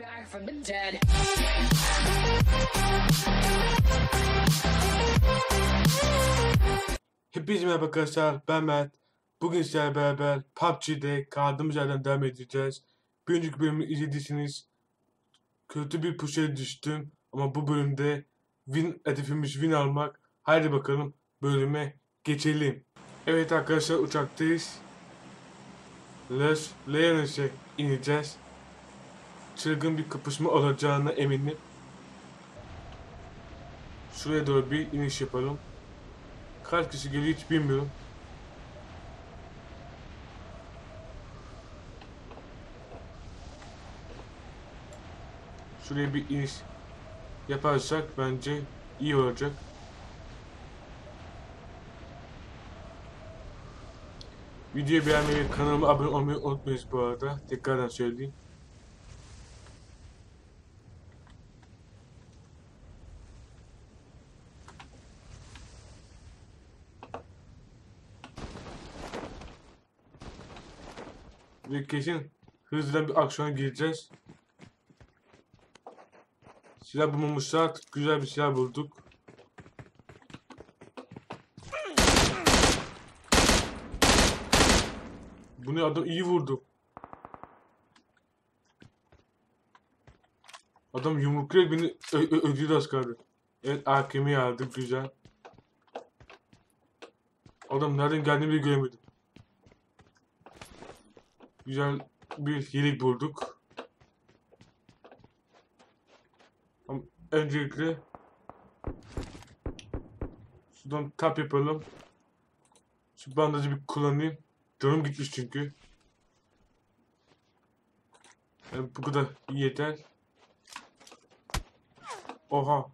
back from the dead. Hepinize merhaba arkadaşlar ben Mert. Bugün sizlerle beraber PUBG'de kaldığımız yerden devam edeceğiz. Bir önceki bölümü izlediyseniz kötü bir push'a düştüm. Ama bu bölümde win hedefimiz win almak. Haydi bakalım bölüme geçelim. Evet arkadaşlar uçaktayız. Los Leones'e ineceğiz. Çılgın bir kapışma olacağına eminim. Şuraya doğru bir iniş yapalım. Kaç kişi geliyor hiç bilmiyorum. Şuraya bir iniş yaparsak bence iyi olacak. Videoyu beğenmeyi kanalıma abone olmayı unutmayın bu arada. Tekrardan söyleyeyim. Ve kesin hızlı bir aksiyona gireceğiz. Silah bulmamışlar. Güzel bir silah bulduk. Bu ne adam iyi vurdu. Adam yumruklayarak beni ö- ö- öldürdü az kaldı. Evet AKM'yi aldık güzel. Adam nereden geldiğini bile göremedim. Güzel bir yelek bulduk. Ama öncelikle şuradan tap yapalım. Şu bandajı bir kullanayım. Canım gitmiş çünkü. Yani bu kadar yeter. Oha.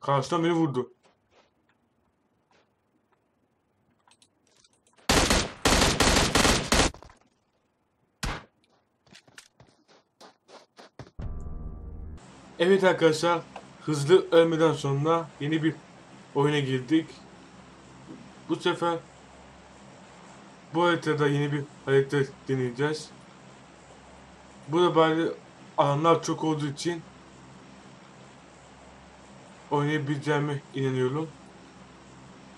Karşıdan beni vurdu. Evet arkadaşlar, hızlı ölmeden sonra yeni bir oyuna girdik. Bu sefer bu haritada yeni bir harita deneyeceğiz. Burada bari alanlar çok olduğu için oynayabileceğime inanıyorum.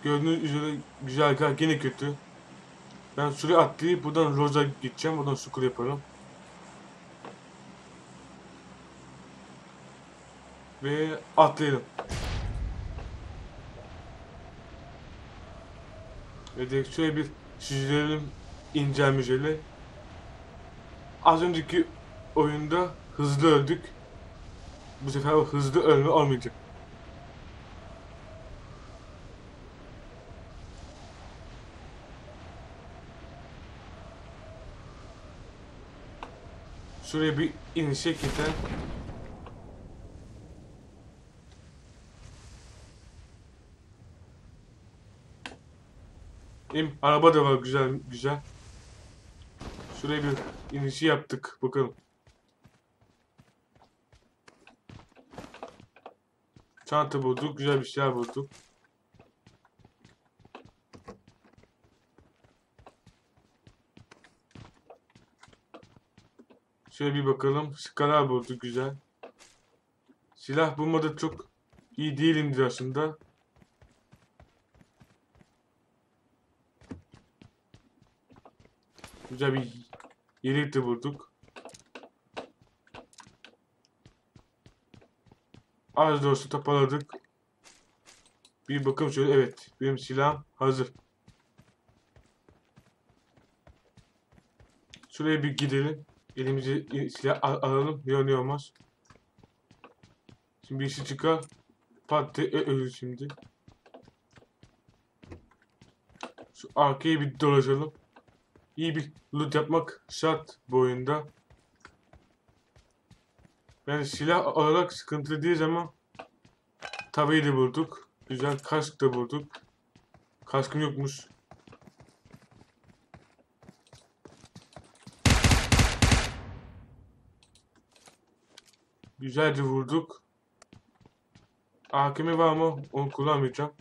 Gördüğünüz üzere güzel gene kötü. Ben şuraya atlayıp buradan Rosa gideceğim. Oradan sukur yaparım. Ve atlayalım. Ve direkt şöyle bir süzülelim incelmeceli. Az önceki oyunda hızlı öldük. Bu sefer hızlı ölme olmayacak. Şuraya bir iniş yeter. Benim araba da var güzel güzel. Şuraya bir inişi yaptık. Bakalım. Çanta bulduk. Güzel bir şeyler bulduk. Şöyle bir bakalım. Skalar bulduk güzel. Silah bulmada çok iyi değilimdir aslında. Güzel bir yelek de bulduk. Az olsa tapaladık. Bir bakalım şöyle evet benim silahım hazır. Şuraya bir gidelim. Elimize silah al alalım. Ne olmaz. Şimdi bir işi çıkar. Pat diye ölür şimdi. Şu arkaya bir dolaşalım. İyi bir loot yapmak şart bu oyunda. Yani silah olarak sıkıntı değil ama tabayı da bulduk. Güzel kask da bulduk. Kaskım yokmuş. Güzelce vurduk. AKM var mı? Onu kullanmayacağım.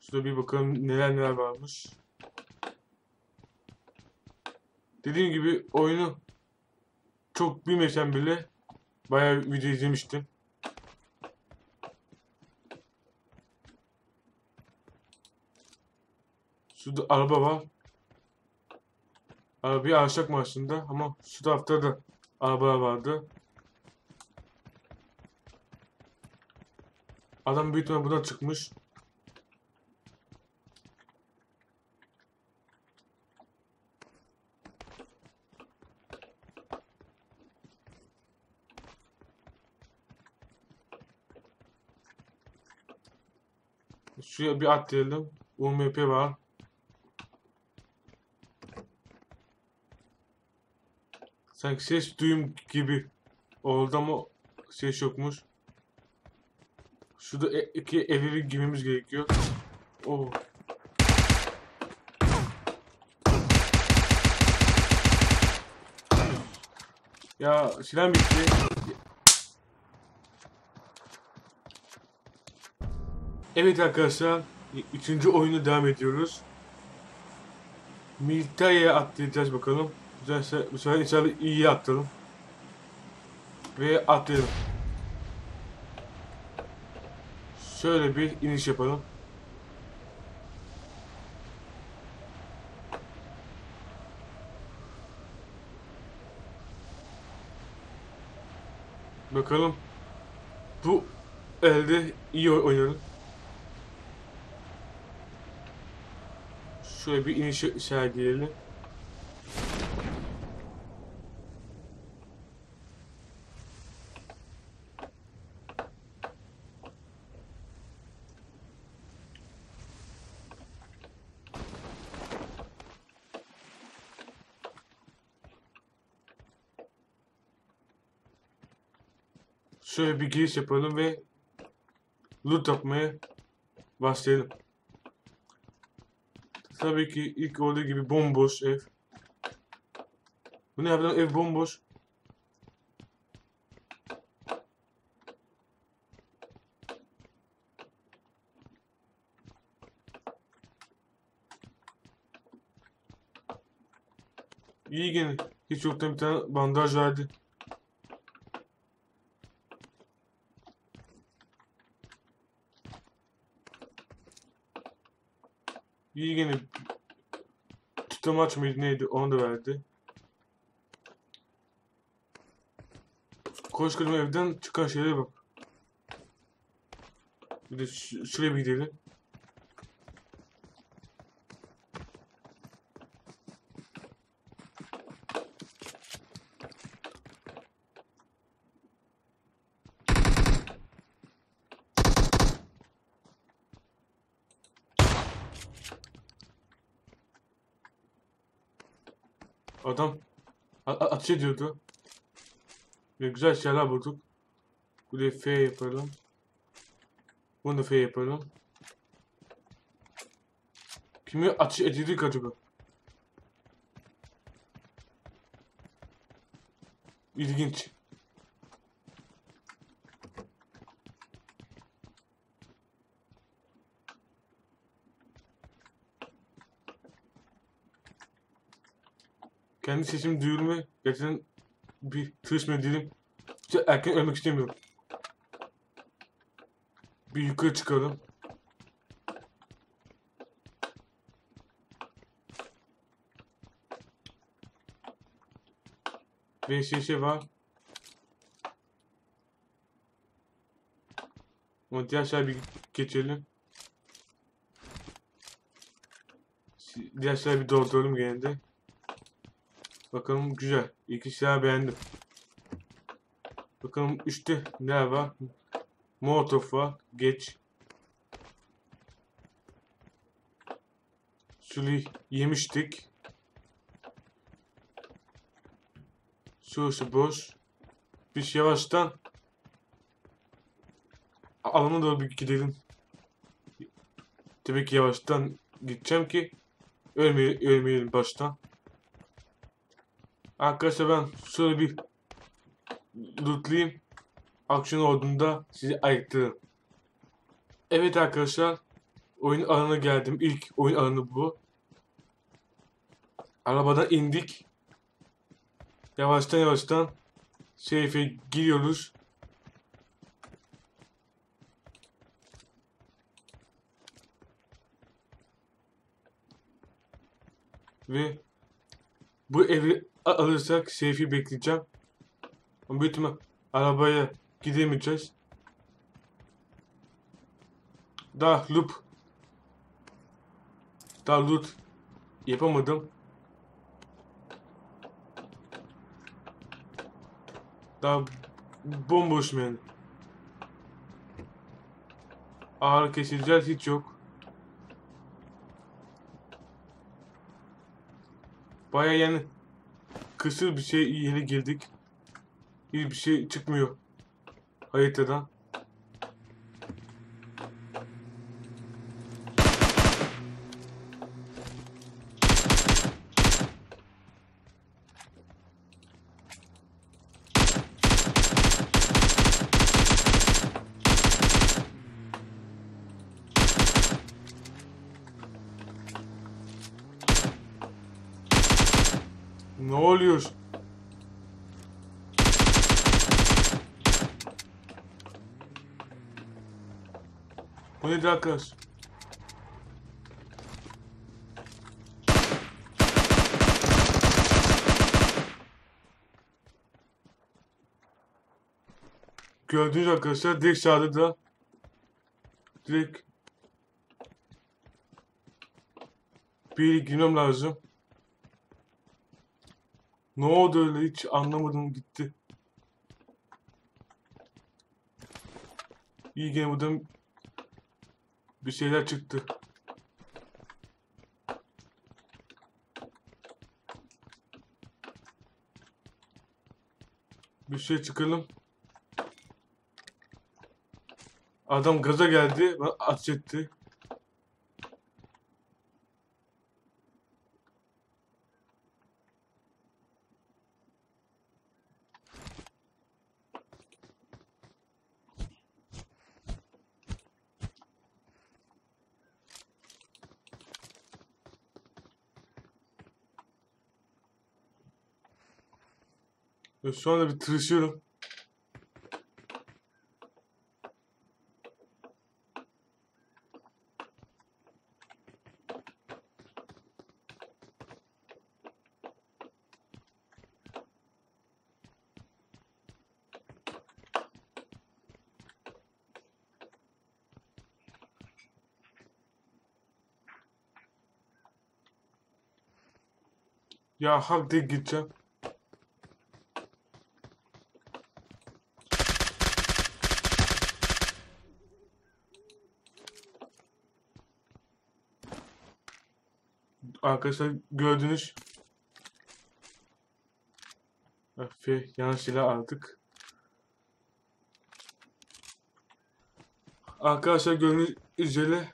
Şurada bir bakalım neler neler varmış. Dediğim gibi oyunu çok bilmesem bile bayağı video izlemiştim. Şurada araba var. Arabayı alacak mı aslında ama şu tarafta da arabalar vardı. Adam büyük ihtimalle buradan çıkmış. Şuraya bir atlayalım. UMP var. Sanki ses duyum gibi oldu ama ses yokmuş. Şurada e- iki evi girmemiz gerekiyor. Oo. Ya silah bitti. Evet arkadaşlar, üçüncü oyunu devam ediyoruz. Militariye atlayacağız bakalım. Güzelse, bu sefer inşallah iyi atlayalım. Ve atlayalım. Şöyle bir iniş yapalım. Bakalım. Bu elde iyi oy- oynarım. Şöyle bir iniş sergileyelim. Şöyle bir giriş yapalım ve loot yapmaya başlayalım. Tabii ki ilk olduğu gibi bomboş ev. Bu ne yapalım ev bomboş. İyi gene. Hiç yoktan bir tane bandaj verdi. İyi gene. Tutamaç mıydı neydi onu da verdi. Koskocaman evden çıkan şeylere bak. Bir de şuraya bir gidelim. Ateş ediyordu. Ve güzel şeyler bulduk. Buraya F yapalım. Bunu F yapalım. Kimi ateş edildik acaba? İlginç. Kendi sesim duyulma gerçekten bir tırsma değilim. İşte erken ölmek istemiyorum. Bir yukarı çıkalım. Bir şey şey var. Ama diğer şey bir geçelim. Diğer şeyleri bir dolduralım gene de. Bakalım güzel. İlk şeyler beğendim. Bakalım üstte ne var? Molotov var. Geç. Şunu yemiştik. Şurası boş. Biz yavaştan alana doğru bir gidelim. Tabii ki yavaştan gideceğim ki ölmeye, ölmeyelim baştan. Arkadaşlar ben şöyle bir lootlayayım. Aksiyon olduğunda sizi ayıktırırım. Evet arkadaşlar. Oyun alanına geldim. İlk oyun alanı bu. Arabadan indik. Yavaştan yavaştan seyfe giriyoruz. Ve bu evi alırsak seyfi bekleyeceğim. Ama büyük arabaya gidemeyeceğiz. Daha loop daha loot yapamadım. Daha bomboş yani. Ağır kesiciler hiç yok. Baya yani kısır bir şey yere girdik. Hiçbir şey çıkmıyor haritadan. Ne oluyor? Bu nedir arkadaş? Gördüğünüz arkadaşlar direkt sağda da direkt bir girmem lazım. Ne oldu öyle hiç anlamadım gitti. İyi buradan bir şeyler çıktı. Bir şey çıkalım. Adam gaza geldi ateş etti. Ve şu anda bir tırsıyorum. Ya hak diye gideceğim. Arkadaşlar gördünüz. F yanlış silah aldık. Arkadaşlar gördüğünüz üzere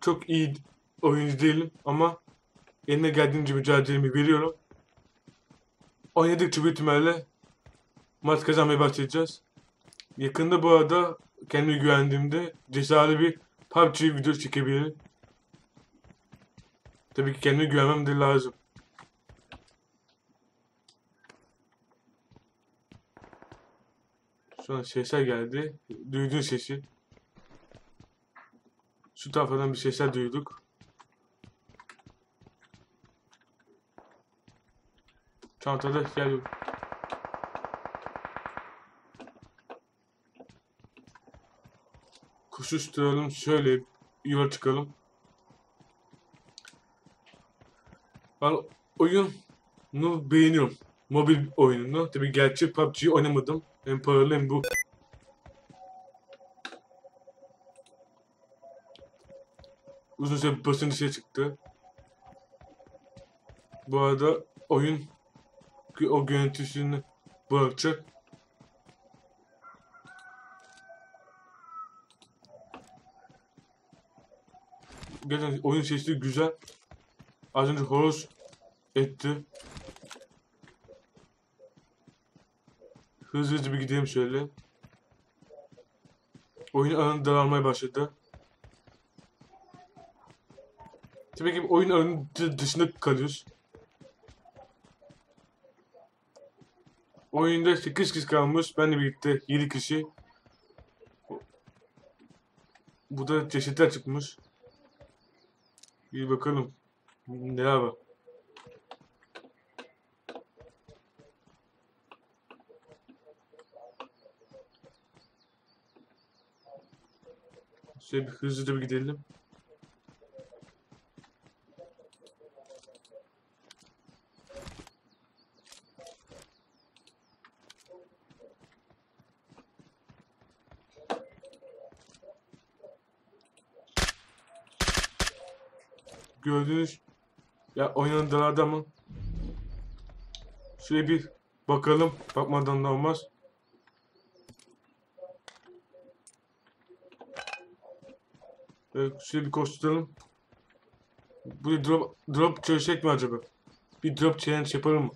çok iyi oyuncu değilim ama eline geldiğince mücadelemi veriyorum. Oynadıkça büyük ihtimalle maç kazanmaya başlayacağız. Yakında bu arada kendime güvendiğimde cesaretli bir PUBG video çekebilirim. Tabii ki kendime güvenmem de lazım. Şu an sesler geldi. Duyduğun sesi. Şu taraftan bir sesler duyduk. Çantada gel. Koşuşturalım. Şöyle yola çıkalım. Ben oyunu beğeniyorum. Mobil oyununu. Tabii gerçek PUBG'yi oynamadım. Hem paralı hem bu. Uzun süre basın dışarı çıktı. Bu arada oyun o görüntüsünü bırakacak. Gerçekten oyun sesi güzel. Az önce horoz etti. Hızlı hızlı bir gidelim şöyle. Oyun alanı daralmaya başladı. Tabii ki oyun alanı dışında kalıyoruz. Oyunda 8 kişi kalmış. Benle birlikte 7 kişi. Bu da cesetler çıkmış. Bir bakalım. Neler var. Şöyle bir hızlıca bir gidelim. Gördünüz. Ya oyunun dalı adamı. Şöyle bir bakalım. Bakmadan da olmaz. Evet, şöyle bir koşturalım. Bu drop, drop çalışacak mı acaba? Bir drop challenge yapalım mı?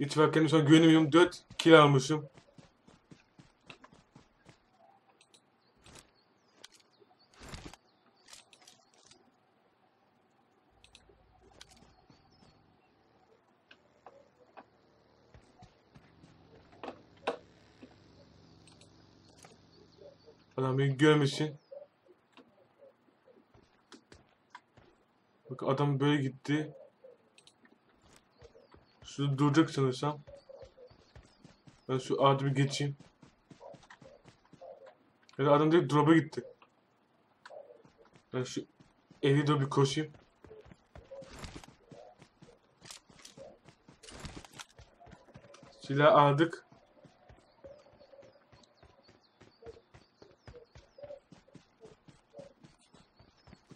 Hiç an güvenemiyorum. 4 kill almışım. Adam beni görmesin. Bak adam böyle gitti. Şurada duracak sanırsam. Ben şu ağacı bir geçeyim. Ya da adam direkt drop'a gitti. Ben şu evi doğru bir koşayım. Silah aldık.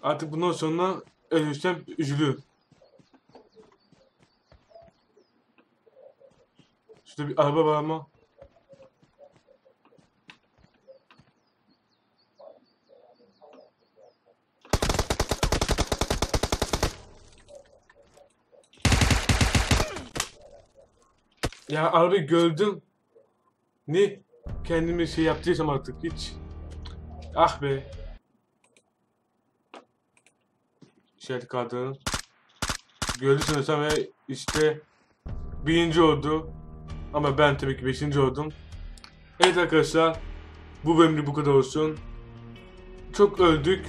Artık bundan sonra ölürsem üzülüyorum. Şurada bir araba var ama. Ya arabayı gördüm. Ne? Kendimi şey yaptıysam artık hiç. Ah be. Kartının gördü sanırsam ve işte birinci oldu. Ama ben tabii ki beşinci oldum. Evet arkadaşlar bu bölümde bu kadar olsun. Çok öldük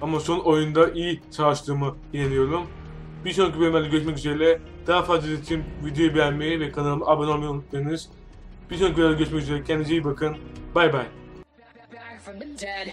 ama son oyunda iyi savaştığımı inanıyorum. Bir sonraki bölümlerde görüşmek üzere. Daha fazla için videoyu beğenmeyi ve kanalıma abone olmayı unutmayınız. Bir sonraki videoda görüşmek üzere. Kendinize iyi bakın. Bay bay. from the dead.